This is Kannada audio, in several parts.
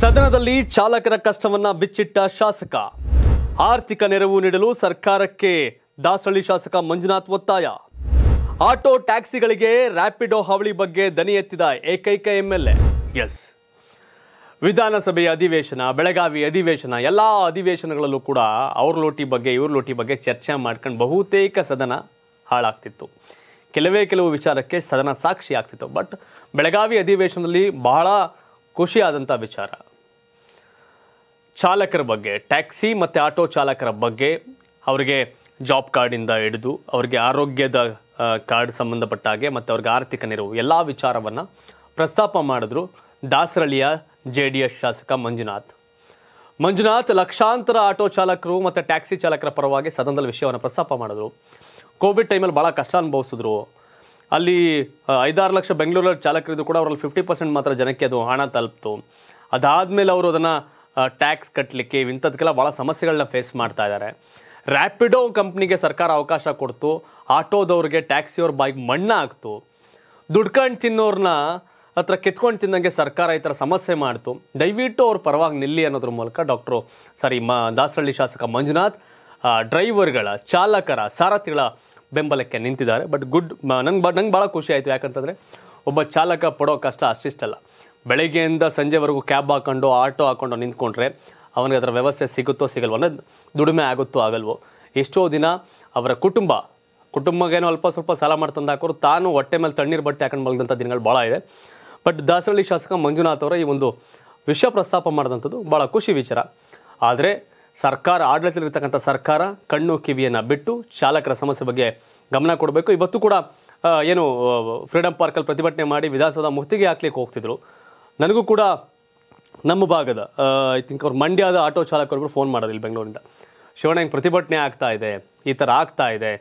ಸದನದಲ್ಲಿ ಚಾಲಕರ ಕಷ್ಟವನ್ನ ಬಿಚ್ಚಿಟ್ಟ ಶಾಸಕ. ಆರ್ಥಿಕ ನೆರವು ನೀಡಲು ಸರ್ಕಾರಕ್ಕೆ ದಾಸಹಳ್ಳಿ ಶಾಸಕ ಮಂಜುನಾಥ್ ಒತ್ತಾಯ. ಆಟೋ ಟ್ಯಾಕ್ಸಿಗಳಿಗೆ ರ್ಯಾಪಿಡೋ ಹಾವಳಿ ಬಗ್ಗೆ ದನಿ ಎತ್ತಿದ ಏಕೈಕ ಎಂಎಲ್ಎ. ಎಸ್. ವಿಧಾನಸಭೆಯ ಅಧಿವೇಶನ, ಬೆಳಗಾವಿ ಅಧಿವೇಶನ, ಎಲ್ಲ ಅಧಿವೇಶನಗಳಲ್ಲೂ ಕೂಡ ಅವ್ರ ಲೋಟಿ ಬಗ್ಗೆ, ಇವ್ರ ಲೋಟಿ ಬಗ್ಗೆ ಚರ್ಚೆ ಮಾಡ್ಕೊಂಡು ಬಹುತೇಕ ಸದನ ಹಾಳಾಗ್ತಿತ್ತು. ಕೆಲವೇ ಕೆಲವು ವಿಚಾರಕ್ಕೆ ಸದನ ಸಾಕ್ಷಿ ಆಗ್ತಿತ್ತು. ಬಟ್ ಬೆಳಗಾವಿ ಅಧಿವೇಶನದಲ್ಲಿ ಬಹಳ ಖುಷಿಯಾದಂಥ ವಿಚಾರ. ಚಾಲಕರ ಬಗ್ಗೆ, ಟ್ಯಾಕ್ಸಿ ಮತ್ತು ಆಟೋ ಚಾಲಕರ ಬಗ್ಗೆ ಅವರಿಗೆ ಜಾಬ್ ಕಾರ್ಡಿಂದ ಹಿಡಿದು, ಅವರಿಗೆ ಆರೋಗ್ಯದ ಕಾರ್ಡ್ ಸಂಬಂಧಪಟ್ಟ ಹಾಗೆ ಮತ್ತು ಅವ್ರಿಗೆ ಆರ್ಥಿಕ ನೆರವು, ಎಲ್ಲ ವಿಚಾರವನ್ನು ಪ್ರಸ್ತಾಪ ಮಾಡಿದ್ರು ದಾಸರಳ್ಳಿಯ ಜೆ ಡಿ ಎಸ್ ಶಾಸಕ ಮಂಜುನಾಥ್. ಮಂಜುನಾಥ್ ಲಕ್ಷಾಂತರ ಆಟೋ ಚಾಲಕರು ಮತ್ತು ಟ್ಯಾಕ್ಸಿ ಚಾಲಕರ ಪರವಾಗಿ ಸದನದಲ್ಲಿ ವಿಷಯವನ್ನು ಪ್ರಸ್ತಾಪ ಮಾಡಿದ್ರು. ಕೋವಿಡ್ ಟೈಮಲ್ಲಿ ಭಾಳ ಕಷ್ಟ ಅನುಭವಿಸಿದ್ರು. ಅಲ್ಲಿ ಐದಾರು ಲಕ್ಷ ಬೆಂಗಳೂರಲ್ಲಿ ಚಾಲಕರಿದ್ದು ಕೂಡ ಅವರಲ್ಲಿ ಫಿಫ್ಟಿ ಪರ್ಸೆಂಟ್ ಮಾತ್ರ ಜನಕ್ಕೆ ಅದು ಹಣ ತಲುಪ್ತು. ಅದಾದಮೇಲೆ ಅವರು ಅದನ್ನು ಟ್ಯಾಕ್ಸ್ ಕಟ್ಟಲಿಕ್ಕೆ ಇಂಥದಕ್ಕೆಲ್ಲ ಭಾಳ ಸಮಸ್ಯೆಗಳನ್ನ ಫೇಸ್ ಮಾಡ್ತಾ ಇದ್ದಾರೆ ರ್ಯಾಪಿಡೋ ಕಂಪ್ನಿಗೆ ಸರ್ಕಾರ ಅವಕಾಶ ಕೊಡ್ತು, ಆಟೋದವ್ರಿಗೆ ಟ್ಯಾಕ್ಸಿಯವ್ರ ಬಾಯಿಗೆ ಮಣ್ಣ ಹಾಕ್ತು. ದುಡ್ಕೊಂಡು ತಿನ್ನೋರ್ನ ಹತ್ರ ಕಿತ್ಕೊಂಡು ತಿನ್ನಂಗೆ ಸರ್ಕಾರ ಈ ಥರ ಸಮಸ್ಯೆ ಮಾಡ್ತು. ದಯವಿಟ್ಟು ಅವ್ರ ಪರವಾಗಿ ನಿಲ್ಲಿ ಅನ್ನೋದ್ರ ಮೂಲಕ ಡಾಕ್ಟ್ರು, ಸಾರಿ, ಮ, ದಾಸರಳ್ಳಿ ಶಾಸಕ ಮಂಜುನಾಥ್ ಡ್ರೈವರ್ಗಳ, ಚಾಲಕರ, ಸಾರಥಿಗಳ ಬೆಂಬಲಕ್ಕೆ ನಿಂತಿದ್ದಾರೆ. ಬಟ್ ಗುಡ್ ನಂಗೆ ಬ, ನಂಗೆ ಭಾಳ ಖುಷಿ ಆಯಿತು. ಯಾಕಂತಂದರೆ ಒಬ್ಬ ಚಾಲಕ ಪಡೋ ಕಷ್ಟ ಅಷ್ಟಿಷ್ಟಲ್ಲ ಬೆಳಗ್ಗೆಯಿಂದ ಸಂಜೆವರೆಗೂ ಕ್ಯಾಬ್ ಹಾಕೊಂಡು, ಆಟೋ ಹಾಕೊಂಡು ನಿಂತ್ಕೊಂಡ್ರೆ ಅವನಿಗೆ ಅದರ ವ್ಯವಸ್ಥೆ ಸಿಗುತ್ತೋ ಸಿಗಲ್ವೋ ಅನ್ನೋದು ದುಡಿಮೆ ಆಗುತ್ತೋ ಆಗಲ್ವೋ. ಎಷ್ಟೋ ದಿನ ಅವರ ಕುಟುಂಬ, ಕುಟುಂಬಗೇನೋ ಅಲ್ಪ ಸ್ವಲ್ಪ ಸಾಲ ಮಾಡ್ತಂದು ಹಾಕೋರು, ತಾನು ಹೊಟ್ಟೆ ಮೇಲೆ ತಣ್ಣೀರು ಬಟ್ಟೆ ಹಾಕೊಂಡು ಮಲಗಿದಂಥ ದಿನಗಳು ಭಾಳ ಇದೆ. ಬಟ್ ದಾಸರಳ್ಳಿ ಶಾಸಕ ಮಂಜುನಾಥ್ ಅವರ ಈ ಒಂದು ವಿಷಯ ಪ್ರಸ್ತಾಪ ಮಾಡಿದಂಥದ್ದು ಭಾಳ ಖುಷಿ ವಿಚಾರ. ಆದರೆ ಸರ್ಕಾರ, ಆಡಳಿತದಲ್ಲಿರ್ತಕ್ಕಂಥ ಸರ್ಕಾರ ಕಣ್ಣು ಕಿವಿಯನ್ನು ಬಿಟ್ಟು ಚಾಲಕರ ಸಮಸ್ಯೆ ಬಗ್ಗೆ ಗಮನ ಕೊಡಬೇಕು. ಇವತ್ತು ಕೂಡ ಏನು ಫ್ರೀಡಮ್ ಪಾರ್ಕಲ್ಲಿ ಪ್ರತಿಭಟನೆ ಮಾಡಿ ವಿಧಾನಸೌಧ ಮುತ್ತಿಗೆ ಹಾಕ್ಲಿಕ್ಕೆ ಹೋಗ್ತಿದ್ರು. ನನಗೂ ಕೂಡ ನಮ್ಮ ಭಾಗದ ಐ ಥಿಂಕ್ ಅವ್ರು ಮಂಡ್ಯದ ಆಟೋ ಚಾಲಕರೊಬ್ಬರು ಫೋನ್ ಮಾಡೋದು ಇಲ್ಲಿ ಬೆಂಗಳೂರಿಂದ. ಶಿವಣ್ಣ, ಹಿಂಗೆ ಪ್ರತಿಭಟನೆ ಆಗ್ತಾ ಇದೆ, ಈ ಥರ ಆಗ್ತಾ ಇದೆ,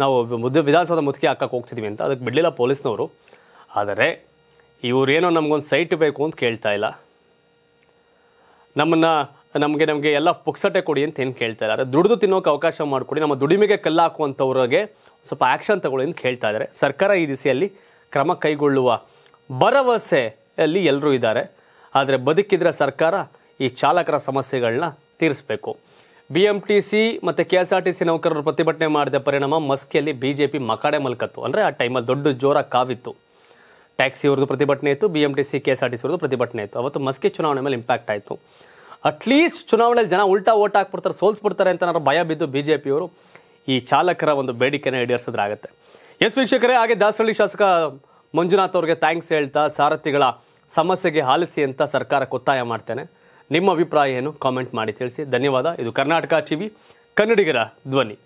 ನಾವು ಮುದ್ದೆ, ವಿಧಾನಸೌಧ ಮುತ್ತಿಗೆ ಹಾಕಕ್ಕೆ ಹೋಗ್ತಿದ್ವಿ ಅಂತ, ಅದಕ್ಕೆ ಬಿಡಲಿಲ್ಲ ಪೊಲೀಸ್ನವರು. ಆದರೆ, ಇವರೇನೋ ನಮಗೊಂದು ಸೈಟ್ ಬೇಕು ಅಂತ ಕೇಳ್ತಾ ಇಲ್ಲ. ನಮ್ಮನ್ನ ನಮಗೆ ನಮಗೆ ಎಲ್ಲ ಪುಕ್ಸಟೆ ಕೊಡಿ ಅಂತ ಏನು ಕೇಳ್ತಾ ಇದ್ದಾರೆ. ದುಡಿದು ತಿನ್ನೋಕೆ ಅವಕಾಶ ಮಾಡಿಕೊಡಿ. ನಮ್ಮ ದುಡಿಮೆಗೆ ಕಲ್ಲು ಹಾಕುವಂಥವ್ರಿಗೆ ಸ್ವಲ್ಪ ಆ್ಯಕ್ಷನ್ ತಗೊಳ್ಳಿ ಅಂತ ಕೇಳ್ತಾ ಇದ್ದಾರೆ. ಸರ್ಕಾರ ಈ ದಿಸೆಯಲ್ಲಿ ಕ್ರಮ ಕೈಗೊಳ್ಳುವ ಭರವಸೆಯಲ್ಲಿ ಎಲ್ಲರೂ ಇದ್ದಾರೆ. ಆದರೆ ಬದುಕಿದ್ರೆ ಸರ್ಕಾರ ಈ ಚಾಲಕರ ಸಮಸ್ಯೆಗಳನ್ನ ತೀರಿಸಬೇಕು. ಬಿ ಎಂ ಟಿ ಸಿ ಮತ್ತು K S R T C ನೌಕರರು ಪ್ರತಿಭಟನೆ ಮಾಡಿದ ಪರಿಣಾಮ ಮಸ್ಕಿಯಲ್ಲಿ ಬಿ ಜೆ ಪಿ ಮಕಾಡೆ ಮಲ್ಕತ್ತು. ಅಂದರೆ ಆ ಟೈಮಲ್ಲಿ ದೊಡ್ಡ ಜೋರಾಗಿ ಕಾವಿತ್ತು. ಟ್ಯಾಕ್ಸಿ ಅವ್ರದ್ದು ಪ್ರತಿಭಟನೆ ಇತ್ತು B M T C K S R T C ಅವ್ರದ್ದು ಪ್ರತಿಭಟನೆ ಇತ್ತು. ಅವತ್ತು ಮಸ್ಕಿ ಚುನಾವಣೆ ಮೇಲೆ ಇಂಪ್ಯಾಕ್ಟ್ ಆಯಿತು. ಅಟ್ಲೀಸ್ಟ್ ಚುನಾವಣೆಯಲ್ಲಿ ಜನ ಉಲ್ಟಾ ಓಟ್ ಹಾಕ್ಬಿಡ್ತಾರೆ, ಸೋಲ್ಸ್ಬಿಡ್ತಾರೆ ಅಂತ ನಾನು ಭಯ ಬಿದ್ದು ಬಿ ಜೆ ಪಿಯವರು ಈ ಚಾಲಕರ ಒಂದು ಬೇಡಿಕೆನ ಈಡೇರಿಸಿದ್ರಾಗತ್ತೆ ಎಸ್ ವೀಕ್ಷಕರೇ, ಹಾಗೆ ದಾಸರಳ್ಳಿ ಶಾಸಕ ಮಂಜುನಾಥ್ ಅವ್ರಿಗೆ ಥ್ಯಾಂಕ್ಸ್ ಹೇಳ್ತಾ ಸಾರಥಿಗಳ ಸಮಸ್ಯೆಗೆ ಆಲಿಸಿ ಅಂತ ಸರ್ಕಾರಕ್ಕೆ ಒತ್ತಾಯ ಮಾಡ್ತೇನೆ. ನಿಮ್ಮ ಅಭಿಪ್ರಾಯ ಏನು? ಕಾಮೆಂಟ್ ಮಾಡಿ ತಿಳಿಸಿ. ಧನ್ಯವಾದ. ಇದು ಕರ್ನಾಟಕ ಟಿವಿ, ಕನ್ನಡಿಗರ ಧ್ವನಿ.